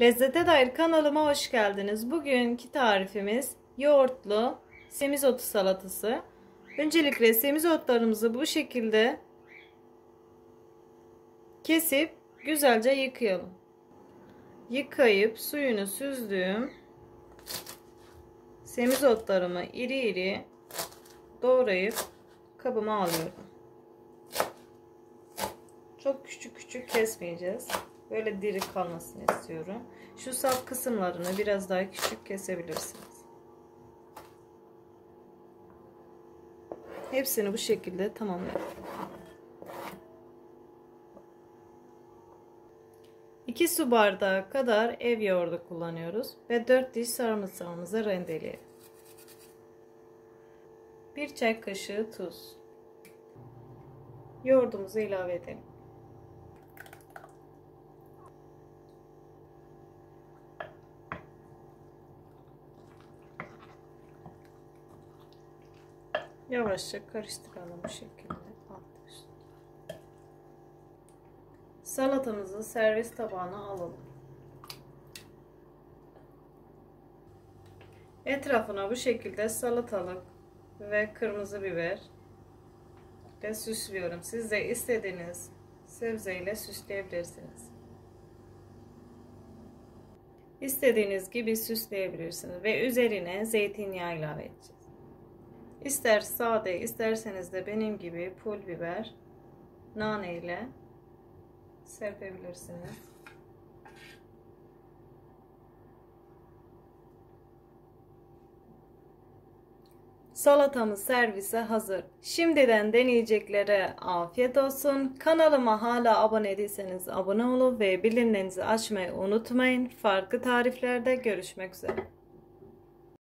Lezzete Dair kanalıma hoş geldiniz. Bugünkü tarifimiz yoğurtlu semizotu salatası. Öncelikle semizotlarımızı bu şekilde kesip güzelce yıkayalım. Yıkayıp suyunu süzdüğüm semizotlarımı iri iri doğrayıp kabıma alıyorum. Çok küçük küçük kesmeyeceğiz. Böyle diri kalmasını istiyorum. Şu sap kısımlarını biraz daha küçük kesebilirsiniz. Hepsini bu şekilde tamamlayalım. 2 su bardağı kadar ev yoğurdu kullanıyoruz ve 4 diş sarımsağımızı rendeleyelim. 1 çay kaşığı tuz. Yoğurdumuzu ilave edelim. Yavaşça karıştıralım bu şekilde. Salatamızı servis tabağına alalım. Etrafına bu şekilde salatalık ve kırmızı biber ile süslüyorum. Siz de istediğiniz sebzeyle süsleyebilirsiniz. İstediğiniz gibi süsleyebilirsiniz ve üzerine zeytinyağı ilave edeceğiz. İster sade isterseniz de benim gibi pul biber nane ile serpebilirsiniz. Salatamız servise hazır. Şimdiden deneyeceklere afiyet olsun. Kanalıma hala abone değilseniz abone olun ve bildirimlerinizi açmayı unutmayın. Farklı tariflerde görüşmek üzere.